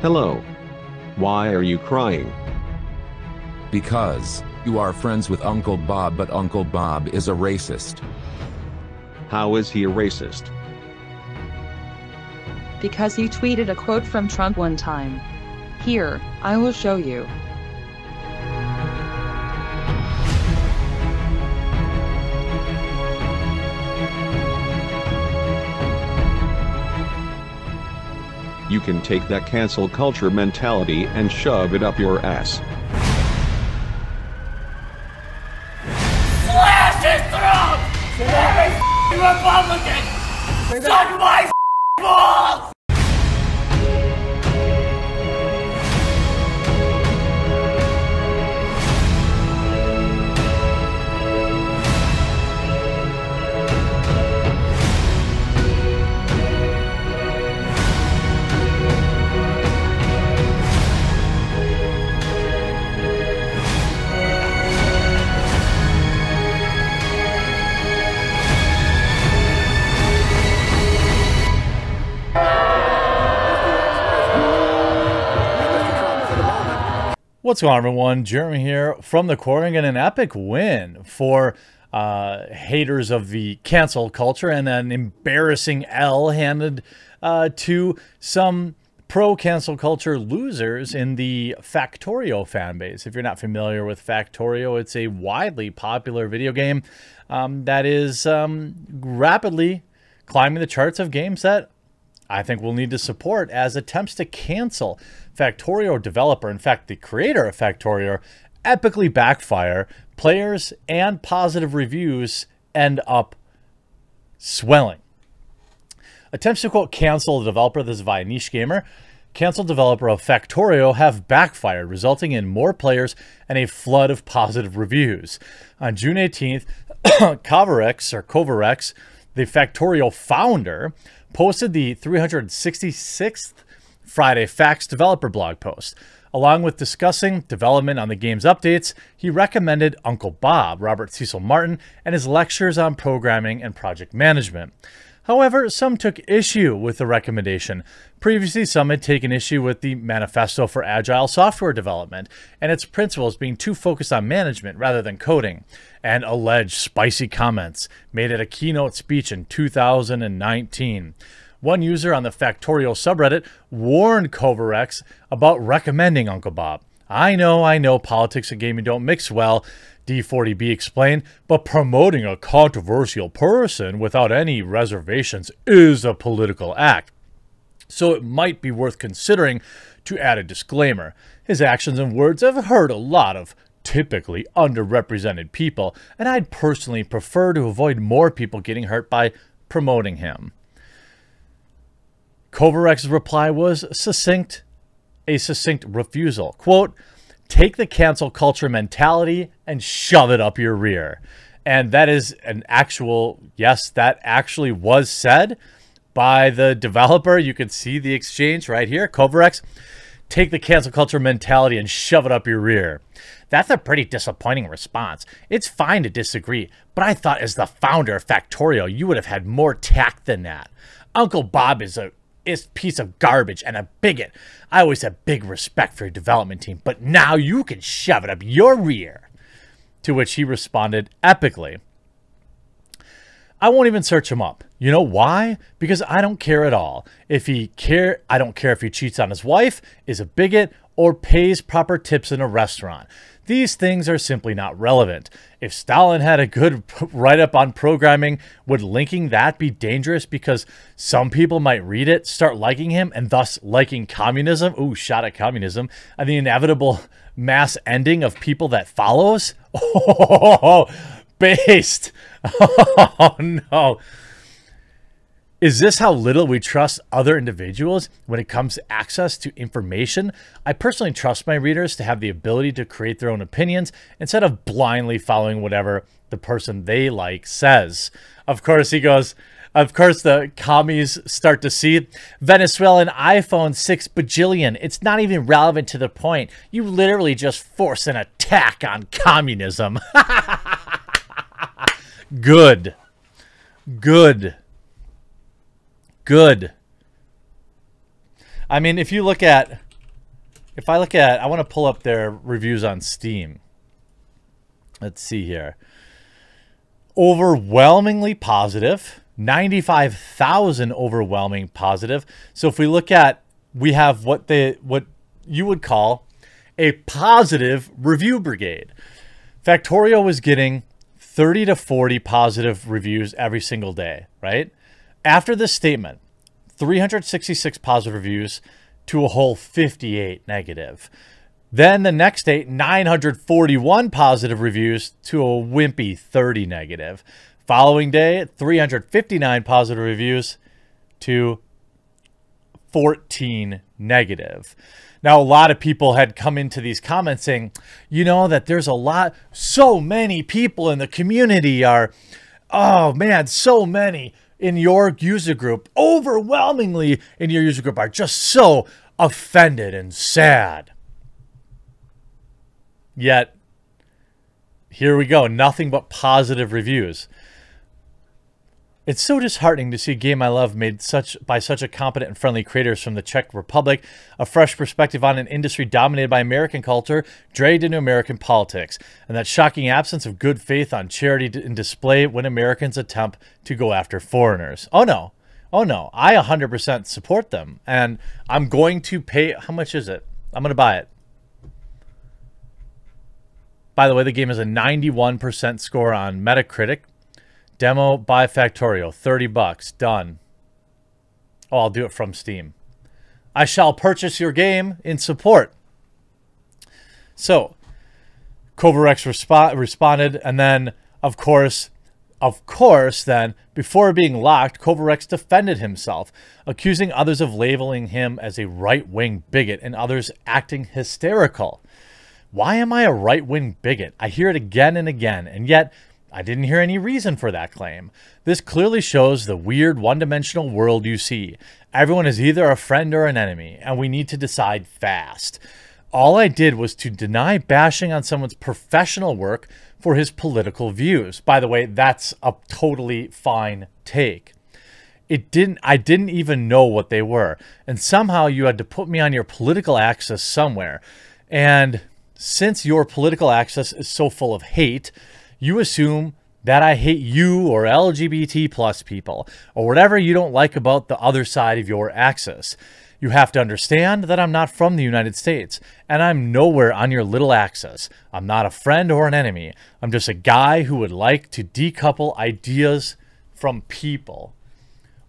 Hello. Why are you crying? Because you are friends with Uncle Bob, but Uncle Bob is a racist. How is he a racist? Because he tweeted a quote from Trump one time. Here, I will show you. You can take that cancel culture mentality and shove it up your ass. Slash his throat! Every Republican! Suck my balls! What's going on, everyone? Jeremy here from the Quartering and an epic win for uh, haters of the cancel culture and an embarrassing L handed uh, to some pro cancel culture losers in the Factorio fan base. If you're not familiar with Factorio, it's a widely popular video game um, that is um, rapidly climbing the charts of games that I think we'll need to support as attempts to cancel Factorio developer, in fact, the creator of Factorio, epically backfire. Players and positive reviews end up swelling. Attempts to quote cancel the developer, this is via Niche Gamer, cancel developer of Factorio have backfired, resulting in more players and a flood of positive reviews. On June 18th, Kovarex or Kovarex, the Factorio founder, posted the 366th Friday Facts developer blog post. Along with discussing development on the game's updates, he recommended Uncle Bob, Robert Cecil Martin, and his lectures on programming and project management. However, some took issue with the recommendation. Previously, some had taken issue with the Manifesto for Agile Software Development and its principles being too focused on management rather than coding, and alleged spicy comments made at a keynote speech in 2019. One user on the Factorio subreddit warned Kovarex about recommending Uncle Bob. I know, I know, politics and gaming don't mix well, D40B explained, but promoting a controversial person without any reservations is a political act. So it might be worth considering to add a disclaimer. His actions and words have hurt a lot of typically underrepresented people, and I'd personally prefer to avoid more people getting hurt by promoting him. Kovarex's reply was succinct, a succinct refusal. Quote, take the cancel culture mentality and shove it up your rear. And that is an actual, yes, that actually was said by the developer. You can see the exchange right here. Kovarex, take the cancel culture mentality and shove it up your rear. That's a pretty disappointing response. It's fine to disagree, but I thought as the founder of Factorio, you would have had more tact than that. Uncle Bob is a is piece of garbage and a bigot. I always had big respect for your development team, but now you can shove it up your rear. To which he responded epically, I won't even search him up. You know why? Because I don't care at all. If he care, I don't care if he cheats on his wife, is a bigot, or pays proper tips in a restaurant. These things are simply not relevant. If Stalin had a good write up on programming, would linking that be dangerous because some people might read it, start liking him, and thus liking communism? Ooh, shot at communism. And the inevitable mass ending of people that follows? Oh, based. Oh, no. Is this how little we trust other individuals when it comes to access to information? I personally trust my readers to have the ability to create their own opinions instead of blindly following whatever the person they like says. Of course, he goes, of course, the commies start to see Venezuelan iPhone 6 bajillion. It's not even relevant to the point. You literally just force an attack on communism. Good. Good. Good. I mean, if you look at, if I look at, I want to pull up their reviews on Steam. Let's see here. Overwhelmingly positive. 95,000 overwhelming positive. So if we look at, we have what they, what you would call a positive review brigade. Factorio was getting 30 to 40 positive reviews every single day, right? After this statement, 366 positive reviews to a whole 58 negative. Then the next day, 941 positive reviews to a wimpy 30 negative. Following day, 359 positive reviews to 14 negative. Now, a lot of people had come into these comments saying, you know, that there's a lot, so many people in the community are, oh man, so many in your user group, overwhelmingly in your user group, are just so offended and sad. Yet, here we go, nothing but positive reviews. It's so disheartening to see a game I love made such by such a competent and friendly creators from the Czech Republic, a fresh perspective on an industry dominated by American culture, dragged into American politics, and that shocking absence of good faith on charity in display when Americans attempt to go after foreigners. Oh no. Oh no. I 100% support them and I'm going to pay how much is it? I'm going to buy it. By the way, the game has a 91% score on Metacritic, Demo by Factorio, 30 bucks, done. Oh, I'll do it from Steam. I shall purchase your game in support. So, Kovarex resp responded, and then, of course, of course, then, before being locked, Kovarex defended himself, accusing others of labeling him as a right-wing bigot and others acting hysterical. Why am I a right-wing bigot? I hear it again and again, and yet I didn't hear any reason for that claim. This clearly shows the weird one-dimensional world you see. Everyone is either a friend or an enemy, and we need to decide fast. All I did was to deny bashing on someone's professional work for his political views. By the way, that's a totally fine take. It didn't I didn't even know what they were. And somehow you had to put me on your political axis somewhere. And since your political axis is so full of hate, you assume that I hate you or LGBT plus people or whatever you don't like about the other side of your axis. You have to understand that I'm not from the United States and I'm nowhere on your little axis. I'm not a friend or an enemy. I'm just a guy who would like to decouple ideas from people.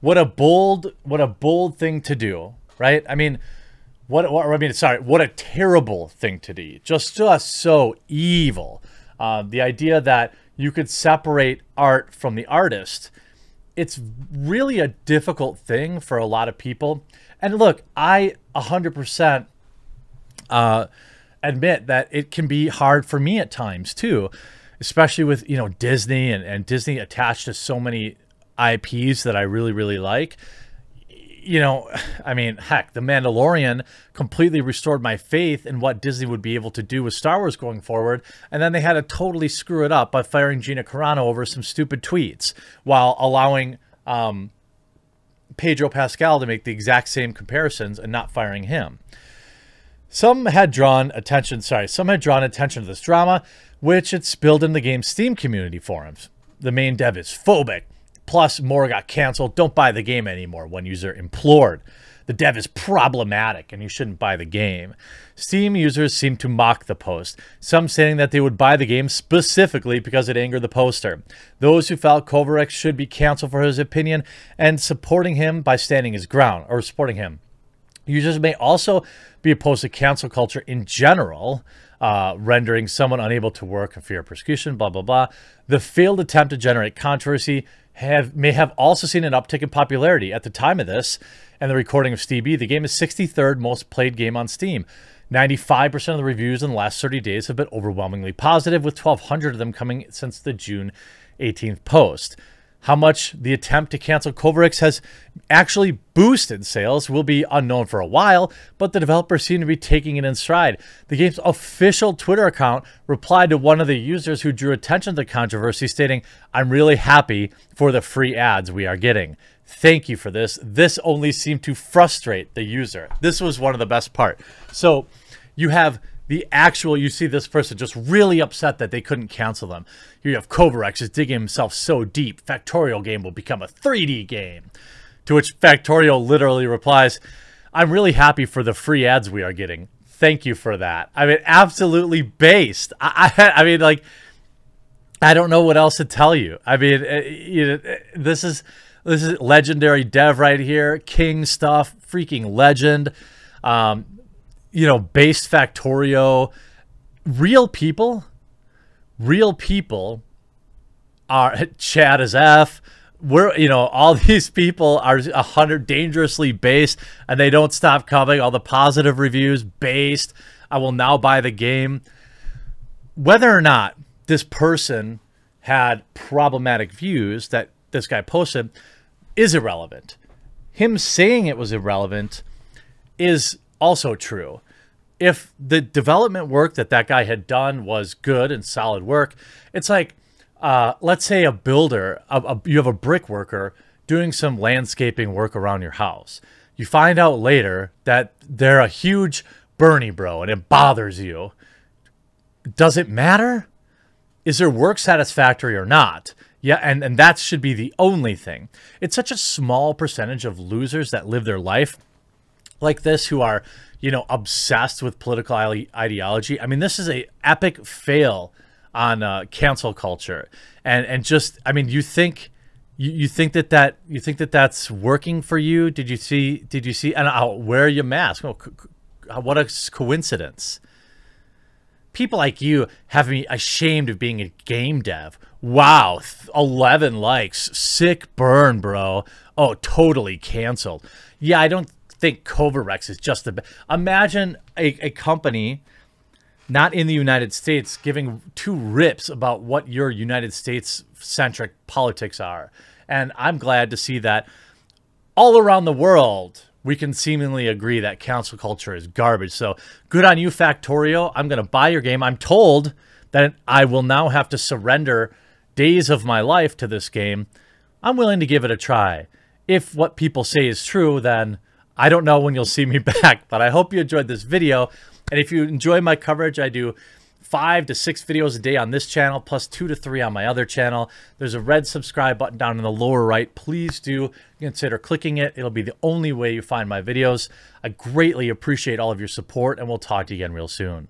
What a bold what a bold thing to do, right? I mean, what, what I mean, sorry, what a terrible thing to do. Just just so evil. Uh, the idea that you could separate art from the artist, it's really a difficult thing for a lot of people. And look, I 100% uh, admit that it can be hard for me at times too, especially with, you know, Disney and, and Disney attached to so many IPs that I really, really like you know, I mean, heck, The Mandalorian completely restored my faith in what Disney would be able to do with Star Wars going forward. And then they had to totally screw it up by firing Gina Carano over some stupid tweets while allowing um, Pedro Pascal to make the exact same comparisons and not firing him. Some had drawn attention, sorry, some had drawn attention to this drama, which it spilled in the game's Steam community forums. The main dev is phobic, Plus, more got canceled. Don't buy the game anymore, one user implored. The dev is problematic and you shouldn't buy the game. Steam users seem to mock the post, some saying that they would buy the game specifically because it angered the poster. Those who felt Kovarex should be canceled for his opinion and supporting him by standing his ground, or supporting him. Users may also be opposed to cancel culture in general, uh, rendering someone unable to work in fear of persecution, blah, blah, blah. The failed attempt to generate controversy have may have also seen an uptick in popularity. At the time of this and the recording of Stevie, the game is 63rd most played game on Steam. 95% of the reviews in the last 30 days have been overwhelmingly positive, with 1,200 of them coming since the June 18th post. How much the attempt to cancel Kovarex has actually boosted sales will be unknown for a while, but the developers seem to be taking it in stride. The game's official Twitter account replied to one of the users who drew attention to the controversy, stating, I'm really happy for the free ads we are getting. Thank you for this. This only seemed to frustrate the user. This was one of the best part. So you have the actual, you see this person just really upset that they couldn't cancel them. Here you have Kovarex is digging himself so deep, Factorio game will become a 3D game. To which Factorio literally replies, I'm really happy for the free ads we are getting. Thank you for that. I mean, absolutely based. I, I, I mean, like, I don't know what else to tell you. I mean, uh, you know, uh, this is this is legendary dev right here, king stuff, freaking legend. Um, you know, based Factorio, real people, real people are Chad is F. We're you know all these people are a hundred dangerously based, and they don't stop coming. All the positive reviews based. I will now buy the game. Whether or not this person had problematic views that this guy posted is irrelevant. Him saying it was irrelevant is also true. If the development work that that guy had done was good and solid work, it's like, uh, let's say a builder, a, a, you have a brick worker doing some landscaping work around your house. You find out later that they're a huge Bernie bro and it bothers you. Does it matter? Is their work satisfactory or not? Yeah, and, and that should be the only thing. It's such a small percentage of losers that live their life like this who are, you know, obsessed with political ideology. I mean, this is a epic fail on uh, cancel culture, and and just, I mean, you think. You, you think that that you think that that's working for you? Did you see? Did you see? And I'll wear your mask. Oh, what a coincidence! People like you have me ashamed of being a game dev. Wow, 11 likes. Sick burn, bro. Oh, totally canceled. Yeah, I don't think Kovarex is just the best. Imagine a, a company not in the United States giving two rips about what your United States centric politics are. And I'm glad to see that all around the world, we can seemingly agree that cancel culture is garbage. So good on you, Factorio. I'm going to buy your game. I'm told that I will now have to surrender days of my life to this game. I'm willing to give it a try. If what people say is true, then I don't know when you'll see me back, but I hope you enjoyed this video. And if you enjoy my coverage, I do five to six videos a day on this channel, plus two to three on my other channel. There's a red subscribe button down in the lower right. Please do consider clicking it. It'll be the only way you find my videos. I greatly appreciate all of your support, and we'll talk to you again real soon.